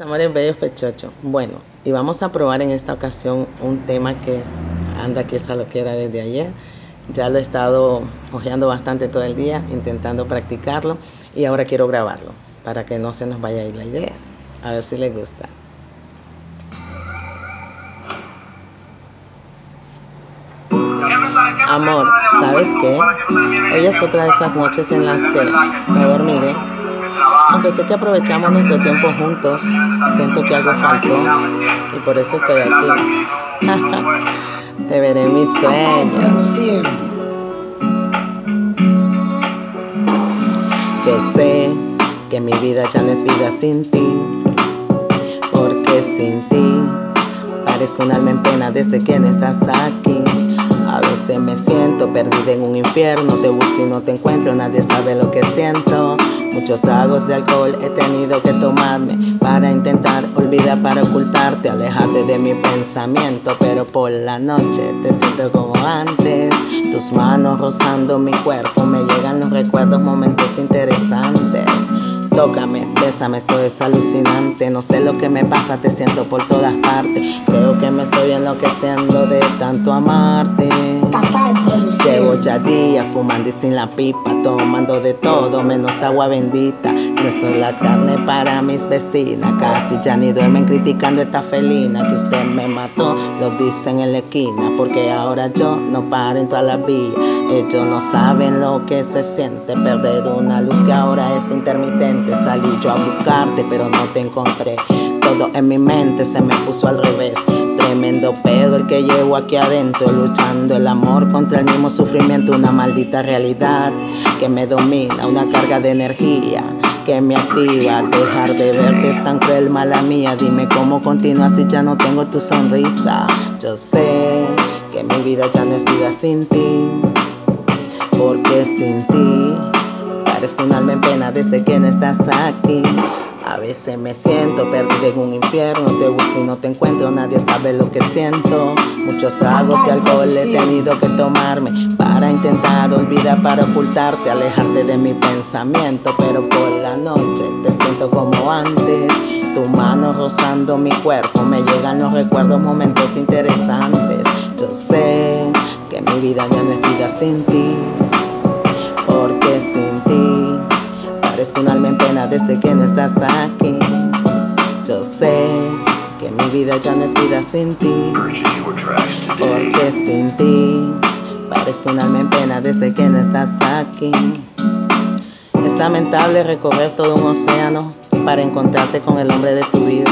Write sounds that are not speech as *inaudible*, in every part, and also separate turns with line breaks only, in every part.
Amores bellos pechocho. Bueno, y vamos a probar en esta ocasión un tema que anda que esa lo que era desde ayer. Ya lo he estado ojeando bastante todo el día, intentando practicarlo y ahora quiero grabarlo para que no se nos vaya a ir la idea. A ver si les gusta. Amor, ¿sabes qué? Hoy es otra de esas noches en las que no dormiré aunque sé que aprovechamos nuestro tiempo juntos, siento que algo faltó y por eso estoy aquí. *laughs* Te veré en mis sueños. Yo sé que mi vida ya no es vida sin ti, porque sin ti parezco un alma en pena desde que no estás aquí. A veces me siento perdida en un infierno, te busco y no te encuentro, nadie sabe lo que siento. Muchos tragos de alcohol he tenido que tomarme para intentar olvidar, para ocultarte, alejarte de mi pensamiento. Pero por la noche te siento como antes, tus manos rozando mi cuerpo, me llegan los recuerdos, momentos interesantes. Tócame, bésame, esto es alucinante. No sé lo que me pasa, te siento por todas partes. Creo que me estoy enloqueciendo de tanto amarte. Llevo ya días fumando y sin la pipa, tomando de todo menos agua bendita. No soy la carne para mis vecinas, casi ya ni duermen criticando esta felina que usted me mató. Lo dicen en la esquina, porque ahora yo no paro en todas las vías. Ellos no saben lo que se siente perder una luz que ahora es intermitente. Salí yo a buscarte, pero no te encontré. Todo en mi mente se me puso al revés. Tremendo pedo el que llevo aquí adentro, luchando el amor contra el mismo sufrimiento, una maldita realidad que me domina, una carga de energía que me activa. Dejar de verte es tan cruel, mala mía. Dime cómo continúa si ya no tengo tu sonrisa. Yo sé que mi vida ya no es vida sin ti, porque sin ti parezco un alma en pena desde que no estás aquí. A veces me siento perdido en un infierno, te busco y no te encuentro, nadie sabe lo que siento. Muchos tragos de alcohol he tenido que tomarme para intentar olvidar, para ocultarte, alejarte de mi pensamiento. Pero por la noche te siento como antes, tu mano rozando mi cuerpo, me llegan los recuerdos, momentos interesantes. Yo sé que mi vida ya no es vida sin ti, porque sin ti parezco un alma en pena desde que no estás aquí. Yo sé que mi vida ya no es vida sin ti, porque sin ti parezco un alma en pena desde que no estás aquí. Es lamentable recorrer todo un océano para encontrarte con el hombre de tu vida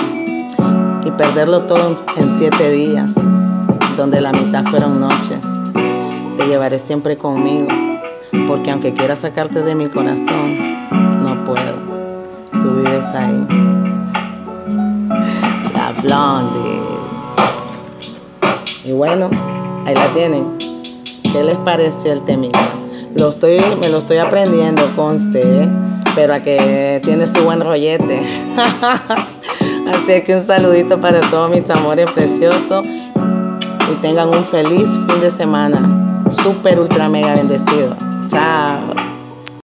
y perderlo todo en siete días, donde la mitad fueron noches. Te llevaré siempre conmigo, porque aunque quiera sacarte de mi corazón, no puedo. Tú vives ahí. La blondie. Y bueno, ahí la tienen. ¿Qué les pareció el temita? Lo estoy, me lo estoy aprendiendo, conste, ¿eh? pero a que tiene su buen rollete. *laughs* Así que un saludito para todos mis amores preciosos tengan un feliz fin de semana. Super, ultra, mega bendecido. Chao.